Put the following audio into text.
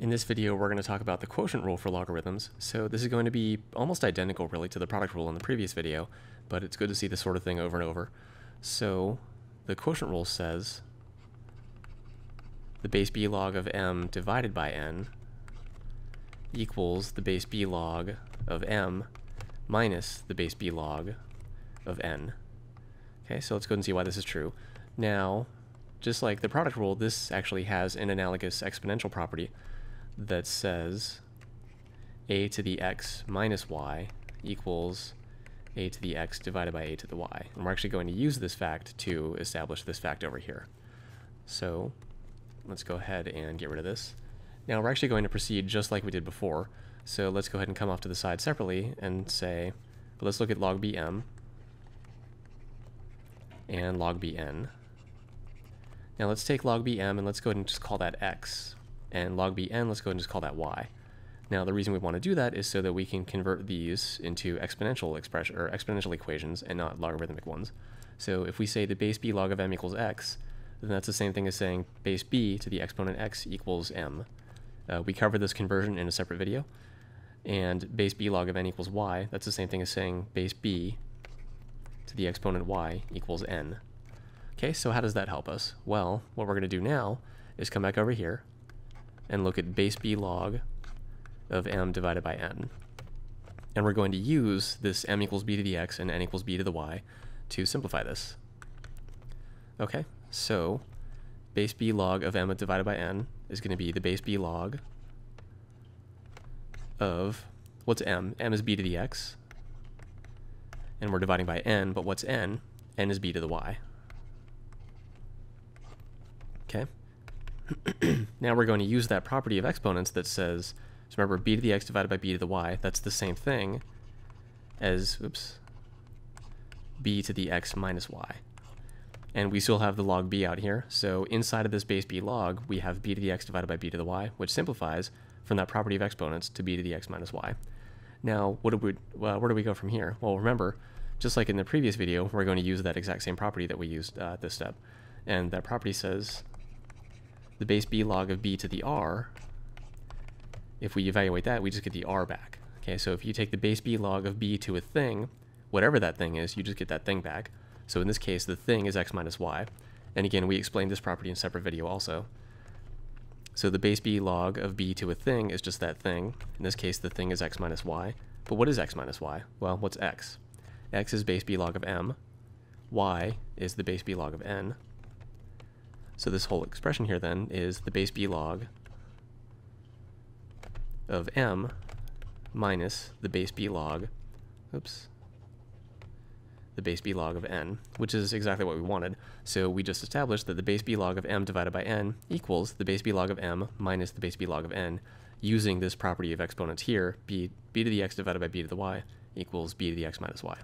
In this video, we're going to talk about the quotient rule for logarithms. So this is going to be almost identical, really, to the product rule in the previous video, but it's good to see this sort of thing over and over. So the quotient rule says the base b log of m divided by n equals the base b log of m minus the base b log of n. Okay, so let's go and see why this is true. Now, just like the product rule, this actually has an analogous exponential property that says a to the x minus y equals a to the x divided by a to the y. And we're actually going to use this fact to establish this fact over here. So let's go ahead and get rid of this. Now we're actually going to proceed just like we did before. So let's go ahead and come off to the side separately and say, let's look at log bm and log bn. Now let's take log bm and let's go ahead and just call that x and log bn, let's go ahead and just call that y. Now the reason we want to do that is so that we can convert these into exponential expression or exponential equations and not logarithmic ones. So if we say the base b log of m equals x, then that's the same thing as saying base b to the exponent x equals m. Uh, we covered this conversion in a separate video. And base b log of n equals y, that's the same thing as saying base b to the exponent y equals n. Okay, so how does that help us? Well, what we're going to do now is come back over here and look at base b log of m divided by n. And we're going to use this m equals b to the x and n equals b to the y to simplify this. Okay, so base b log of m divided by n is going to be the base b log of, what's m? m is b to the x. And we're dividing by n, but what's n? n is b to the y. Okay. now we're going to use that property of exponents that says, so remember b to the x divided by b to the y, that's the same thing as, oops, b to the x minus y. And we still have the log b out here, so inside of this base b log, we have b to the x divided by b to the y, which simplifies from that property of exponents to b to the x minus y. Now, what do we, where do we go from here? Well, remember, just like in the previous video, we're going to use that exact same property that we used uh, at this step. And that property says the base b log of b to the r, if we evaluate that, we just get the r back. Okay, so if you take the base b log of b to a thing, whatever that thing is, you just get that thing back. So in this case, the thing is x minus y. And again, we explained this property in separate video also. So the base b log of b to a thing is just that thing. In this case, the thing is x minus y. But what is x minus y? Well, what's x? x is base b log of m. y is the base b log of n. So this whole expression here then is the base b log of m minus the base b log, oops, the base b log of n, which is exactly what we wanted. So we just established that the base b log of m divided by n equals the base b log of m minus the base b log of n using this property of exponents here, b, b to the x divided by b to the y equals b to the x minus y.